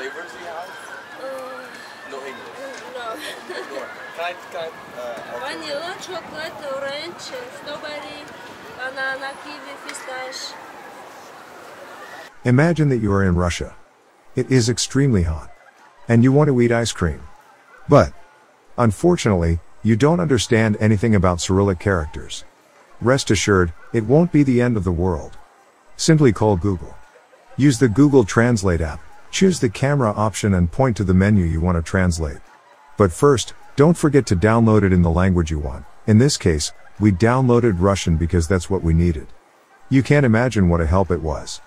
flavors do you have? Uh, No English. no. Sure. Can I, can I, uh, okay. Vanilla, chocolate, orange, strawberry, banana, kiwi, pistache. Imagine that you are in Russia. It is extremely hot. And you want to eat ice cream. But, unfortunately, you don't understand anything about Cyrillic characters. Rest assured, it won't be the end of the world. Simply call Google. Use the Google Translate app, choose the camera option and point to the menu you want to translate. But first, don't forget to download it in the language you want. In this case, we downloaded Russian because that's what we needed. You can't imagine what a help it was.